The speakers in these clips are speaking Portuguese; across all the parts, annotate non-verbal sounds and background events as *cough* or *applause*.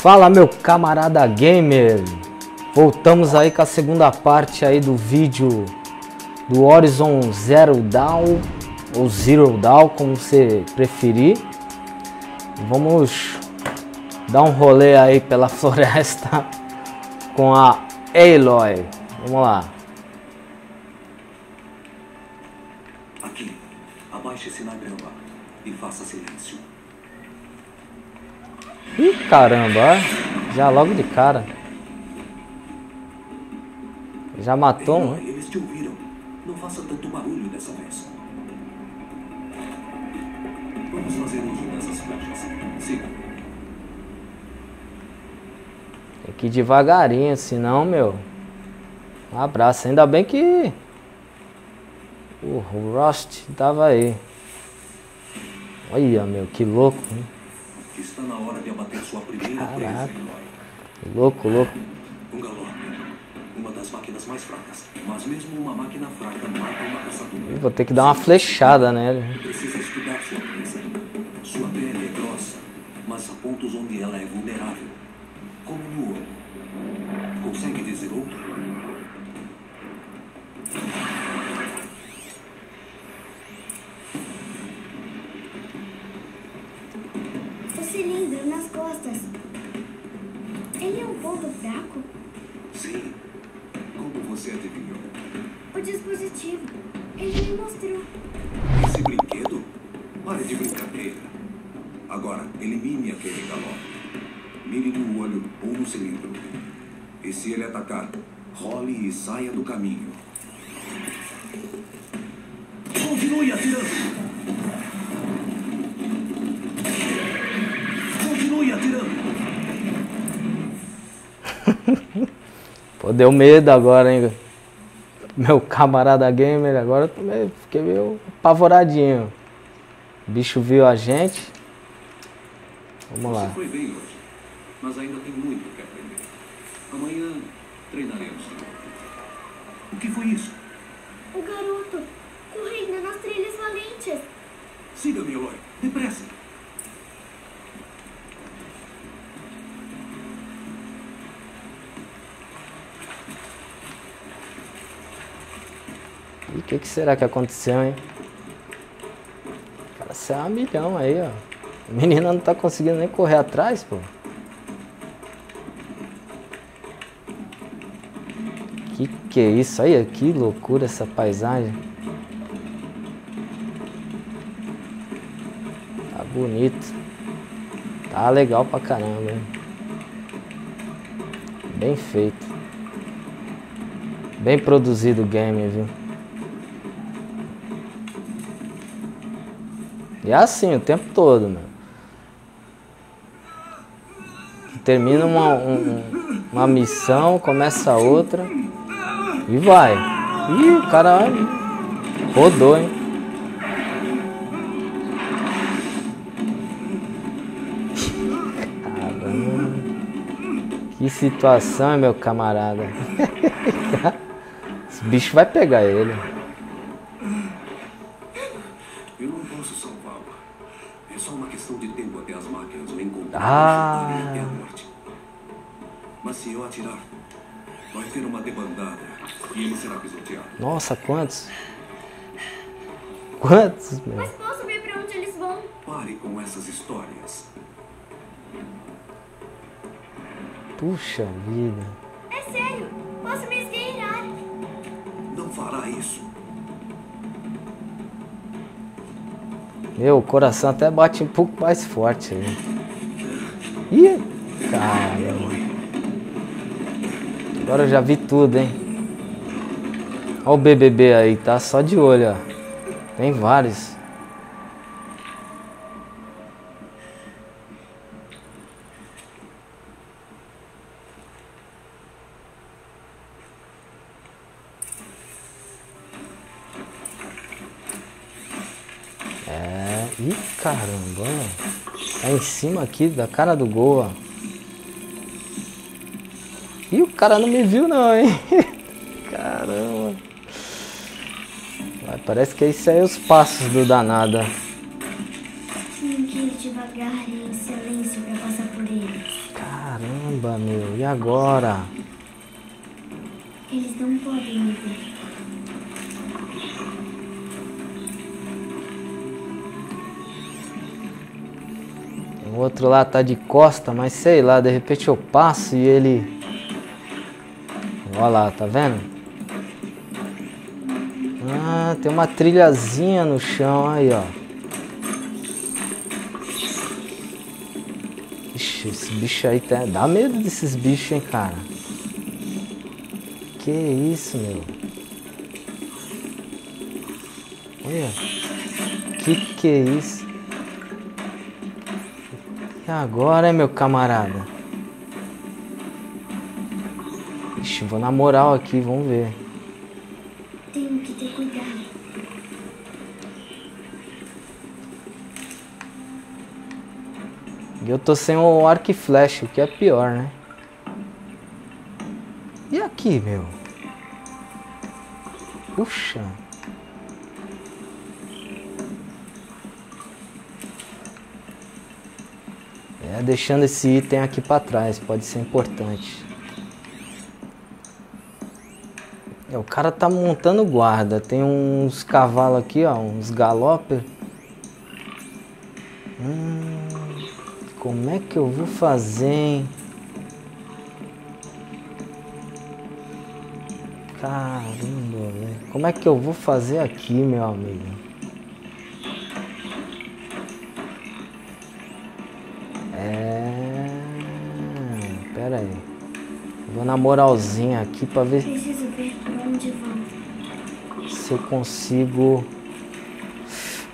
Fala meu camarada gamer, voltamos aí com a segunda parte aí do vídeo do Horizon Zero Dawn ou Zero Dawn, como você preferir. Vamos dar um rolê aí pela *laughs* floresta com a Aloy. Vamos lá. Aqui, abaixe-se na grama e faça silêncio. Ih, caramba, ó. já logo de cara. Já matou um. Eles te ouviram. Não faça tanto barulho dessa vez. Vamos fazer uso dessas flechas. Siga. Tem que ir devagarinho, senão, meu. Um abraço. Ainda bem que o Rust tava aí. Olha, meu, que louco. hein? Está na hora de abater sua primeira Caraca. presa, Eloy. Louco, louco. Um galope. Uma das máquinas mais fracas. Mas mesmo uma máquina fraca mata uma caçadora. Vou ter que dar uma flechada nele. Precisa estudar sua presa. Sua pele é grossa, mas há pontos onde ela é vulnerável. Como no olho. Consegue dizer outro? O cilindro nas costas. Ele é um ponto fraco? Sim. Como você adivinhou? O dispositivo. Ele me mostrou. Esse brinquedo? Pare de brincadeira. Agora, elimine aquele galope. Mire no olho ou no cilindro. E se ele atacar, role e saia do caminho. Continue atirando! Continue atirando! Pô, deu medo agora, hein? Meu camarada gamer, agora eu meio, fiquei meio apavoradinho. O bicho viu a gente. Vamos lá. Você foi bem hoje, mas ainda tem muito que aprender. Amanhã treinaremos. O que foi isso? O garoto. Correndo nas trilhas valentes. Siga-me, Eloy. Depressa. O que, que será que aconteceu, hein? Cara, você é um milhão aí, ó. A menina não tá conseguindo nem correr atrás, pô. Que que é isso aí? Que loucura essa paisagem. Tá bonito. Tá legal pra caramba, hein? Bem feito. Bem produzido o game, viu? E é assim o tempo todo, meu. Termina uma, um- uma missão, começa outra e vai. Ih, o cara rodou, hein? Caramba. Que situação, meu camarada. *laughs* Esse bicho vai pegar ele. Ah. Mas se eu atirar, vai ter uma debandada e ele será pisoteado. Nossa, quantos? Quantos, meu? Mas posso ver pra onde eles vão? Pare com essas histórias. Puxa vida. É sério. Posso me esgueirar. Não fará isso. Meu, o coração até bate um pouco mais forte aí. Ih, caramba. Agora eu já vi tudo, hein? Olha o BBB aí, tá? Só de olho, ó. Tem vários. É. Ih, caramba. ó. Tá em cima aqui da cara do gol, ó. Ih, o cara não me viu não, hein? *laughs* Caramba. Parece que esse aí é os passos do danada. E. Caramba, meu. E agora? O outro lá tá de costa, mas sei lá, de repente eu passo e ele. Olha lá, tá vendo? Ah, tem uma trilhazinha no chão aí, ó. Ixi, esse bicho aí tá... dá medo desses bichos, hein, cara. Que isso, meu. Olha. Que que é isso? E agora, meu camarada? Ixi, vou na moral aqui, vamos ver. Tenho que ter cuidado. E eu tô sem o arco e flecha, o que é pior, né? E aqui, meu? Puxa. Deixando esse item aqui pra trás, pode ser importante. É, o cara tá montando guarda. Tem uns cavalos aqui, ó, uns galoper. Hum, como é que eu vou fazer, hein? Caramba, velho. Como é que eu vou fazer aqui, meu amigo? Na moralzinha aqui pra ver se eu consigo.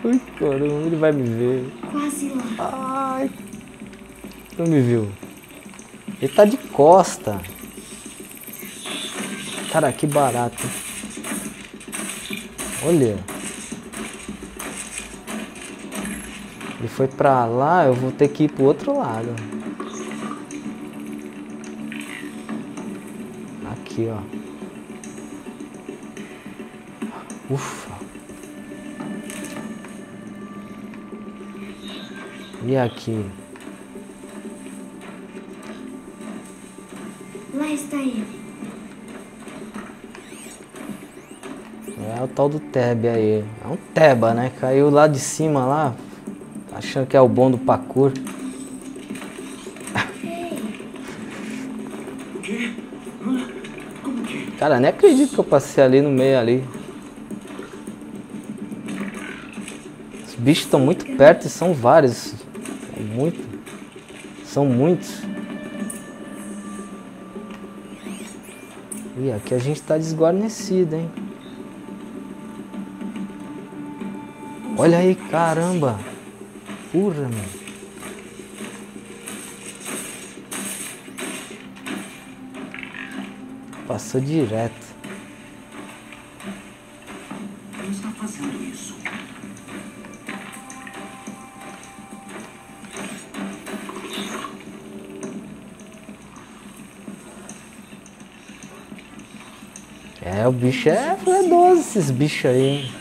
Ai, caramba, ele vai me ver. Quase lá. Ai. Não me viu. Ele tá de costa. Cara, que barato. Olha. Ele foi pra lá, eu vou ter que ir pro outro lado. Aqui, ó. Ufa. E aqui? Lá está ele. É o tal do Teb aí. É um Teba, né? Caiu lá de cima lá, achando que é o bom do parkour. O quê? Hã? Como que? Cara, nem acredito que eu passei ali no meio ali. Os bichos estão muito perto e são vários. É muito. São muitos. E aqui a gente tá desguarnecido, hein? Olha aí, caramba. Porra, meu. Direto. Está fazendo isso? É, o bicho é fedoso, esses bichos aí. hein?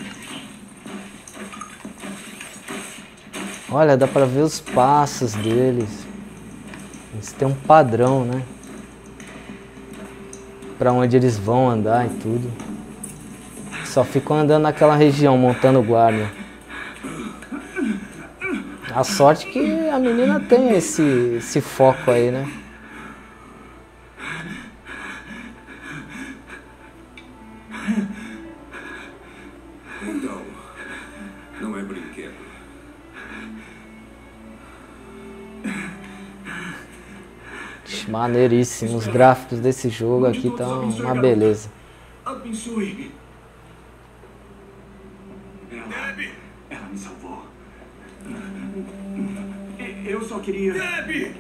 Olha, dá pra ver os passos deles. Eles têm um padrão, né? Pra onde eles vão andar e tudo. Só ficam andando naquela região, montando guarda. A sorte que a menina tem esse, esse foco aí, né? Maneiríssimo. Os gráficos desse jogo aqui estão uma beleza. Ela, ela me salvou. Eu só queria. Deb!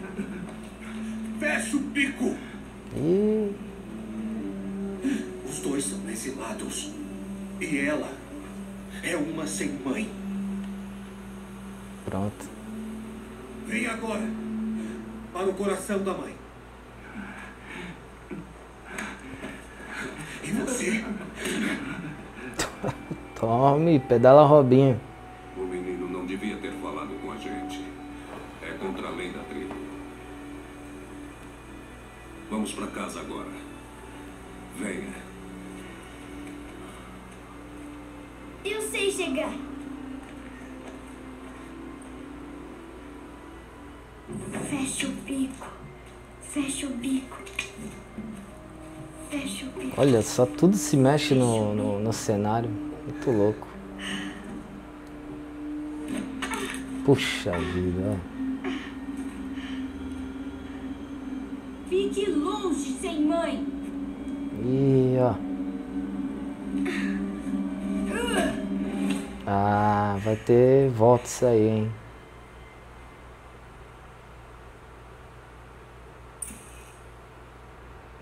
Fecha o bico! E Os dois são exilados. E ela é uma sem mãe. pronto. Vem agora para o coração da mãe. E você? Tome, pedala Robinho. O menino não devia ter falado com a gente. É contra a lei da tribo. Vamos para casa agora. Venha. Eu sei chegar. Fecha o bico. Fecha o bico. Fecha o bico. Olha só, tudo se mexe no, no, no cenário. Muito louco. Puxa vida. Fique longe, sem mãe. Ih, ó. Ah, vai ter volta isso aí, hein?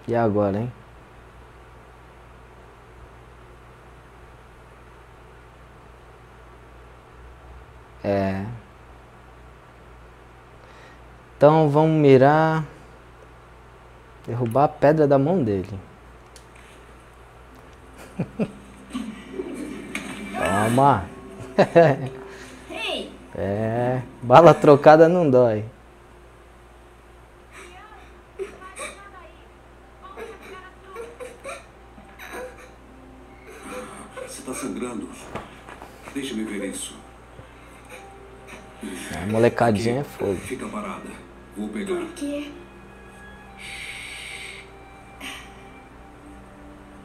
E agora, hein? É. Então vamos mirar. Derrubar a pedra da mão dele. *laughs* Toma. Ei, É. Bala trocada não dói. Você está sangrando. Deixa-me ver isso. A molecadinha é fogo. Fica parada. Vou pegar. por quê?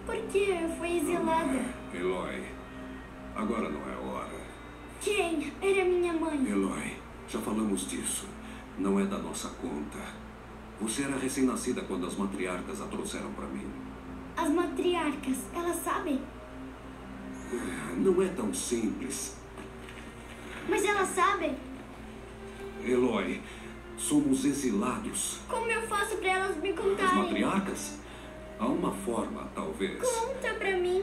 Por que eu fui exilada? Eloy, agora não é hora. Quem? Era minha mãe. Eloy, já falamos disso. Não é da nossa conta. Você era recém-nascida quando as matriarcas a trouxeram para mim. As matriarcas, elas sabem? Não é tão simples. Mas elas sabem? Eloy, somos exilados. Como eu faço pra elas me As contarem? matriarcas? Há uma forma, talvez. Conta pra mim.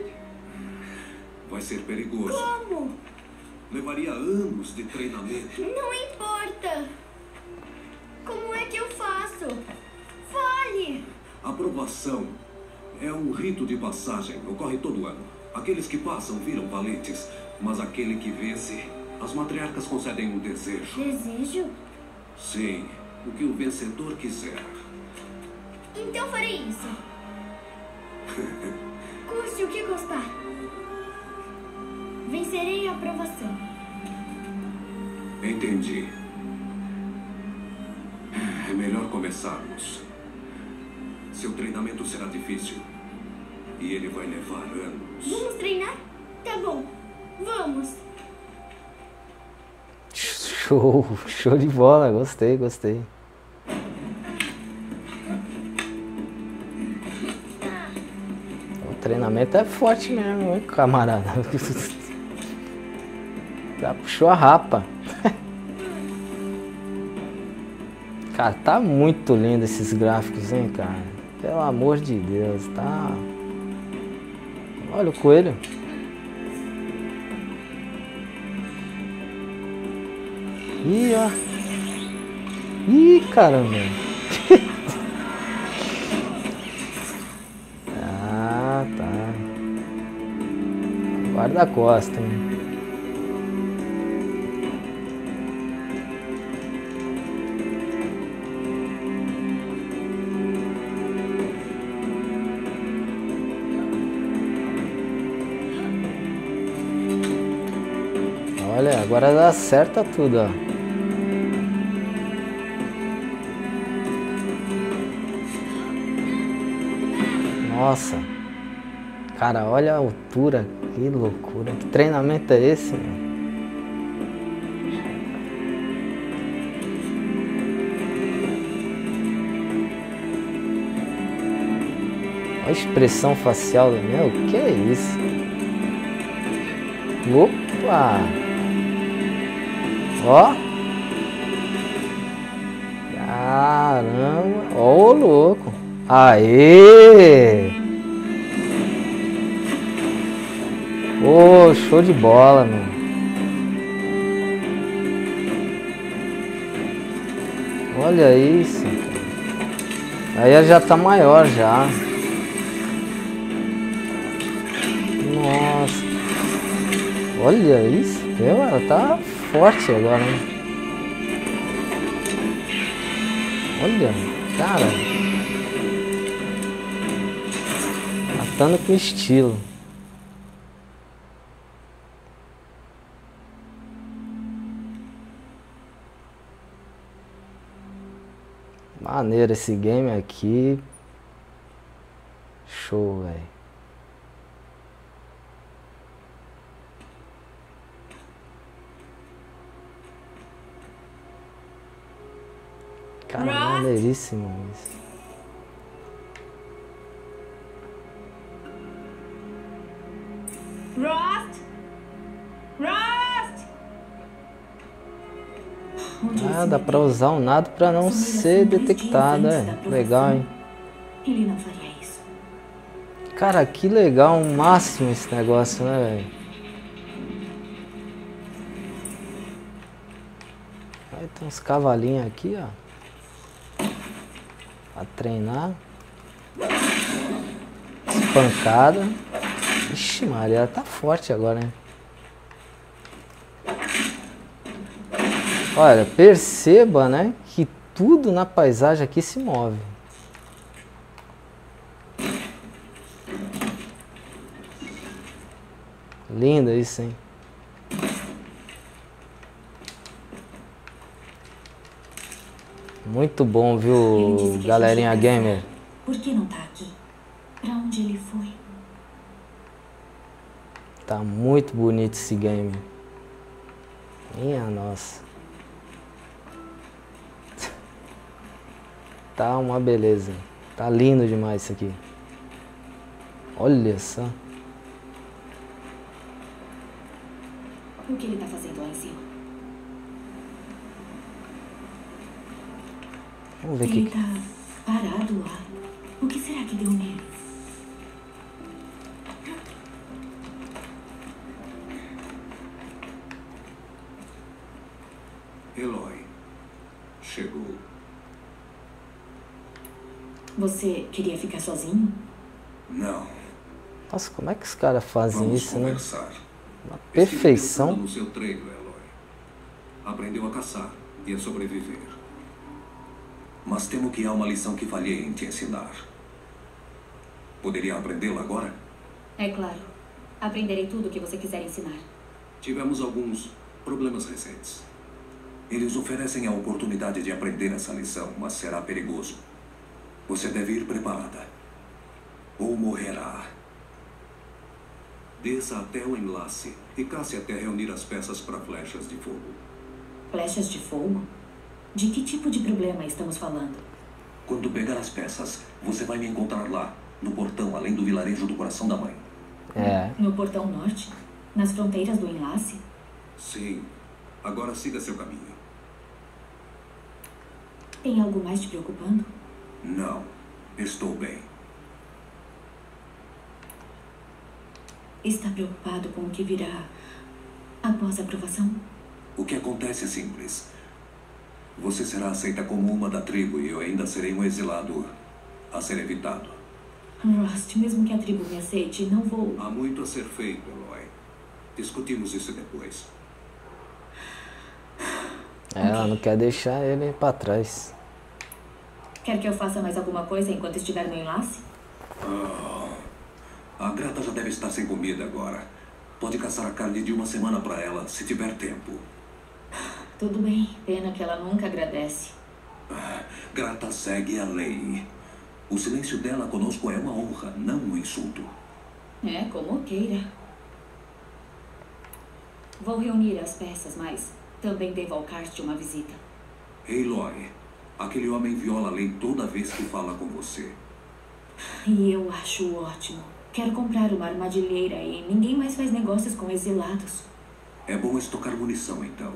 Vai ser perigoso. Como? Levaria anos de treinamento. Não importa. Como é que eu faço? Fale. Aprovação é um rito de passagem. Ocorre todo ano. Aqueles que passam viram valentes, mas aquele que vence, as matriarcas concedem um desejo. Desejo? Sim, o que o vencedor quiser. Então farei isso. *laughs* Custe o que custar. Vencerei a aprovação. Entendi. É melhor começarmos. Seu treinamento será difícil. E ele vai levar anos. Vamos treinar? Tá bom. Vamos. Show, show de bola, gostei, gostei. O treinamento é forte mesmo, hein, camarada. *laughs* Já puxou a rapa. *laughs* Cara, tá muito lindo esses gráficos, hein, cara. Pelo amor de Deus, tá. Olha o coelho. Ih, ó. Ih, caramba. *laughs* ah, tá. Guarda-costa, hein? Olha, agora acerta tudo, ó. Nossa. Cara, olha a altura. Que loucura. Que treinamento é esse? Olha a expressão facial do meu. Que é isso? Opa! Ó! Caramba! Ó louco! Aê! Ô, show de bola, meu. Olha isso. Aí ela já tá maior já. Nossa. Olha isso. Ela tá forte agora, né? Olha, cara. matando com estilo. Maneiro esse game aqui. Show, velho. Cara, maneiríssimo isso. Rost! Dá pra usar o nado pra não ser detectado, é. Legal, hein? Ele não faria isso. Cara, que legal, o máximo esse negócio, né, velho? Aí tem uns cavalinhos aqui, ó. Pra treinar. Espancada. Ixi, Maria, ela tá forte agora, né? Olha, perceba, né, que tudo na paisagem aqui se move. Lindo isso, hein? Muito bom, viu, galerinha gamer? Por que não tá aqui? Pra onde ele foi? Tá muito bonito esse game. Minha nossa. Tá uma beleza. Tá lindo demais isso aqui. Olha só. O que ele tá fazendo lá em cima? Vamos ver Ele aqui. tá parado lá. O que será que deu nele? Eloy. Você queria ficar sozinho? Não. Nossa, como é que os caras fazem Vamos isso, né? conversar. Uma Estive perfeição. no seu treino, Eloy. Aprendeu a caçar e a sobreviver. Mas temo que há uma lição que falhei em te ensinar. Poderia aprendê-la agora? É claro. Aprenderei tudo o que você quiser ensinar. Tivemos alguns problemas recentes. Eles oferecem a oportunidade de aprender essa lição, mas será perigoso. Você deve ir preparada. Ou morrerá. Desça até o enlace e casse até reunir as peças para flechas de fogo. Flechas de fogo? De que tipo de problema estamos falando? Quando pegar as peças, você vai me encontrar lá, no portão, além do vilarejo do coração da mãe. É. No portão norte? Nas fronteiras do enlace? Sim. Agora siga seu caminho. Tem algo mais te preocupando? Não. Estou bem. Está preocupado com o que virá após a aprovação? O que acontece é simples. Você será aceita como uma da tribo e eu ainda serei um exilado a ser evitado. Rost, mesmo que a tribo me aceite, não vou. Há muito a ser feito, Eloy. Discutimos isso depois. É, Ela não quer deixar ele pra trás. Quer que eu faça mais alguma coisa enquanto estiver no enlace? A Grata já deve estar sem comida agora. Pode caçar a carne de uma semana para ela, se tiver tempo. Tudo bem. Pena que ela nunca agradece. Grata segue a lei. O silêncio dela conosco é uma honra, não um insulto. É, como queira. Vou reunir as peças, mas também devo ao Karst uma visita. Eloy, aquele homem viola a lei toda vez que fala com você. E eu acho ótimo. Quero comprar uma armadilheira e ninguém mais faz negócios com exilados. É bom estocar munição, então.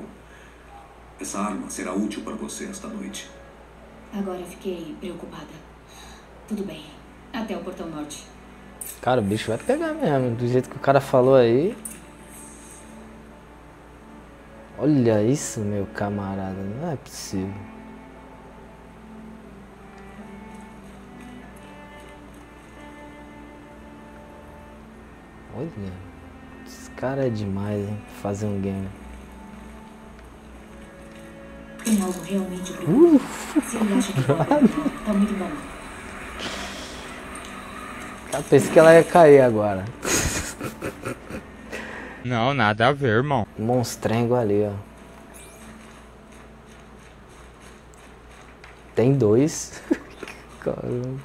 Essa arma será útil para você esta noite. Agora fiquei preocupada. Tudo bem. Até o portão norte. Cara, o bicho vai pegar mesmo. Do jeito que o cara falou aí. Olha isso, meu camarada. Não é possível. Olha. Esse cara é demais, hein? Fazer um game. Tem algo realmente preocupante. Se ele acha que pode, *laughs* tá muito bom. Eu pensei que ela ia cair agora. Não, nada a ver, irmão. Monstrengo ali, ó. Tem dois. *laughs* Caramba.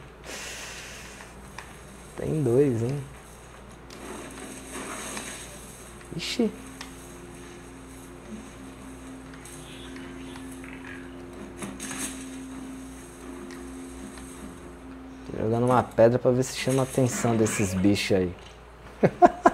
Tem dois, hein? Ixi. Jogando uma pedra pra ver se chama a atenção desses bichos aí. *laughs*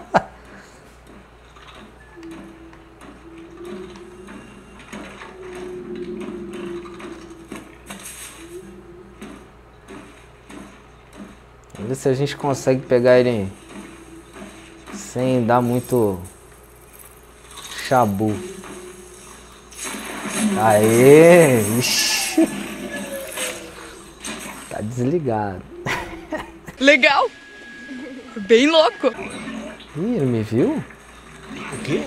Vamos ver se a gente consegue pegar ele sem dar muito chabu. Aê! Ixi. Tá desligado. Legal! Bem louco! Ih, ele me viu? O quê?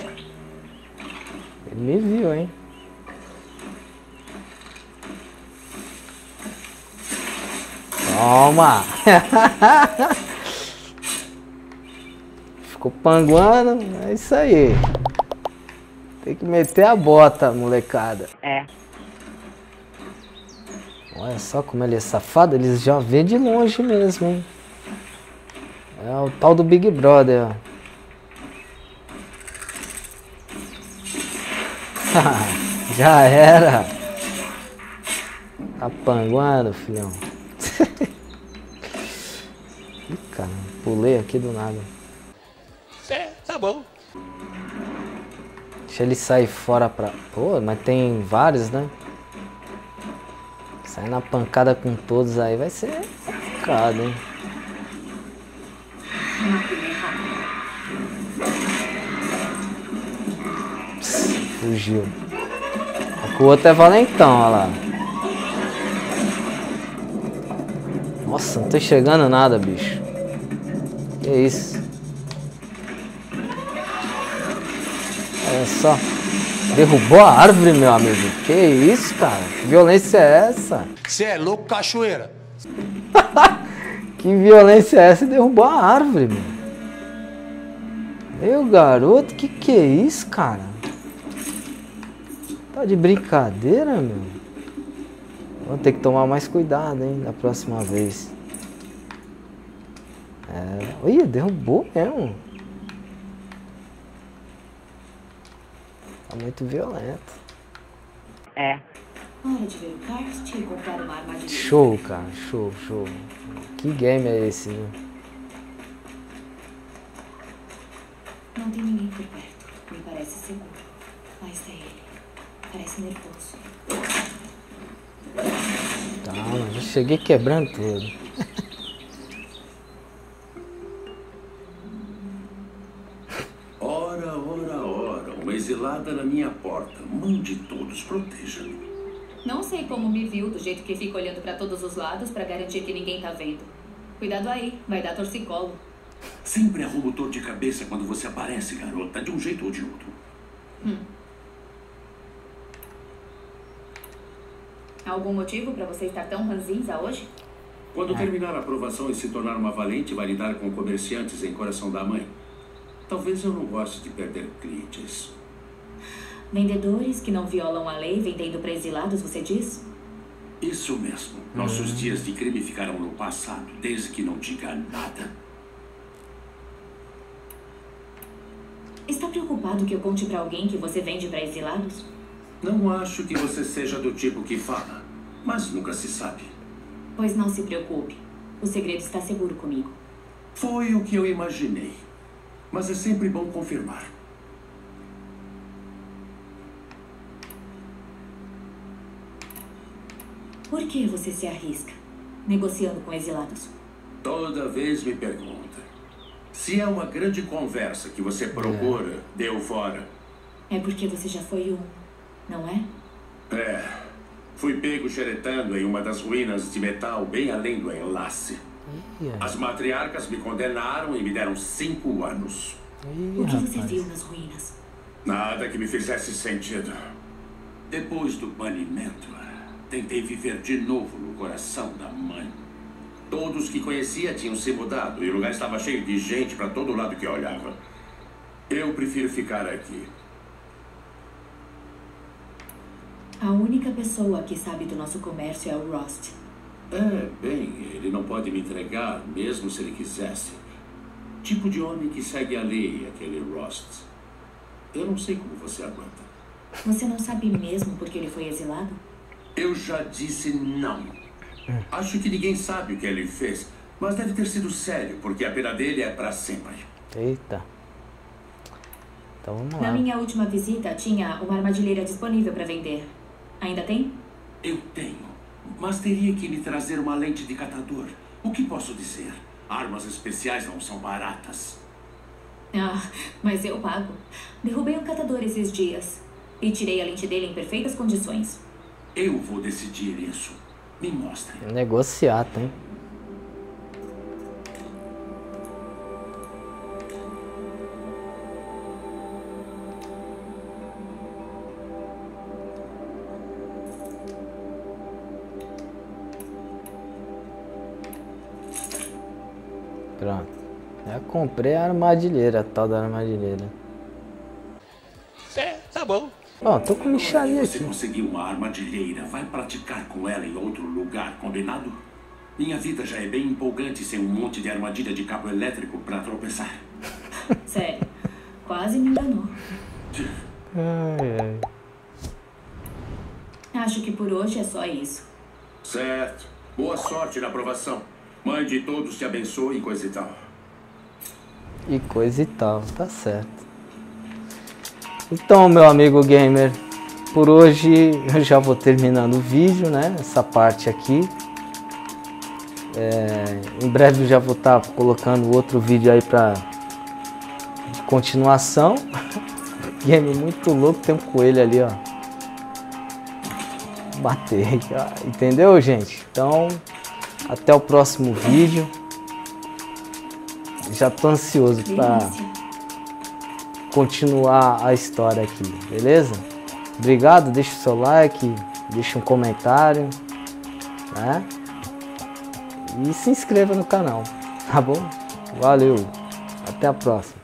Ele me viu, hein? Toma! *laughs* Ficou panguando, é isso aí. Tem que meter a bota, molecada. É. Olha só como ele é safado, eles já vê de longe mesmo, hein? É o tal do Big Brother, ó. *laughs* já era. Tá panguando, filhão. *laughs* Ih, cara, pulei aqui do nada. É, tá bom. Deixa ele sair fora pra. Pô, mas tem vários, né? Sair na pancada com todos aí vai ser complicado, hein? Pss, Fugiu. O outro é valentão, olha lá. Nossa, não tô enxergando nada, bicho. Que isso? Olha só. Derrubou a árvore, meu amigo. Que isso, cara? Que violência é essa? Você é louco, cachoeira. *laughs* Que violência é essa? E derrubou a árvore, meu. Meu garoto, que que é isso, cara? Tá de brincadeira, meu? Vou ter que tomar mais cuidado, hein, da próxima vez. É... Olha, derrubou mesmo. Tá muito violento. É. Show, cara, show, show. Que game é esse, né? Não tem ninguém por perto. Me parece seguro. Mas é ele. Parece nervoso. Calma, já cheguei quebrando tudo. *laughs* exilada na minha porta. Mãe de todos, proteja-me. Não sei como me viu do jeito que fica olhando pra todos os lados pra garantir que ninguém tá vendo. Cuidado aí, vai dar torcicolo. Sempre arrumo dor de cabeça quando você aparece, garota, de um jeito ou de outro. Algum motivo pra você estar tão ranzinza hoje? Quando terminar a aprovação e se tornar uma valente, vai lidar com comerciantes em Coração da Mãe. Talvez eu não goste de perder clientes. Vendedores que não violam a lei vendendo pra exilados, você diz? Isso mesmo. Nossos dias de crime ficarão no passado, desde que não diga nada. Está preocupado que eu conte pra alguém que você vende pra exilados? Não acho que você seja do tipo que fala, mas nunca se sabe. Pois não se preocupe. O segredo está seguro comigo. Foi o que eu imaginei. Mas é sempre bom confirmar. Por que você se arrisca? Negociando com exilados. Toda vez me pergunta. Se é uma grande conversa que você procura, deu fora. É porque você já foi um, não é? É. Fui pego xeretando em uma das ruínas de metal bem além do enlace. As matriarcas me condenaram e me deram cinco anos. O que você viu nas ruínas? Nada que me fizesse sentido. Depois do banimento, tentei viver de novo no coração da mãe. Todos que conhecia tinham se mudado e o lugar estava cheio de gente para todo lado que olhava. Eu prefiro ficar aqui. A única pessoa que sabe do nosso comércio é o Rost. É, bem, ele não pode me entregar, mesmo se ele quisesse. Tipo de homem que segue a lei, aquele Rost. Eu não sei como você aguenta. Você não sabe mesmo porque ele foi exilado? Eu já disse não. Acho que ninguém sabe o que ele fez, mas deve ter sido sério, porque a pena dele é para sempre. Eita. Então vamos Na lá. minha última visita, tinha uma armadilheira disponível para vender. Ainda tem? Eu tenho, mas teria que me trazer uma lente de catador. O que posso dizer? Armas especiais não são baratas. Ah, mas eu pago. Derrubei um catador esses dias. E tirei a lente dele em perfeitas condições. Eu vou decidir isso. Me mostre. Negociar, tem. Pronto. Já comprei a armadilheira, a tal da armadilheira. Ó, tô com micharia Você aqui. conseguiu uma armadilheira, vai praticar com ela em outro lugar, combinado? Minha vida já é bem empolgante sem um monte de armadilha de cabo elétrico para tropeçar. *laughs* Sério. Quase me enganou. Ai, ai. Acho que por hoje é só isso. Certo. Boa sorte na aprovação. Mãe de todos te abençoe e coisa e tal. E coisa e tal, tá certo. Então, meu amigo gamer, por hoje eu já vou terminando o vídeo, né? Essa parte aqui. É, em breve eu já vou estar colocando outro vídeo aí pra de continuação. *laughs* Game muito louco, tem um coelho ali, ó. Bater, *laughs* entendeu, gente? Então, até o próximo vídeo. Já tô ansioso pra Delícia. Continuar a história aqui, beleza? Obrigado, deixa o seu like, deixa um comentário, né? E se inscreva no canal, tá bom? Valeu, até a próxima.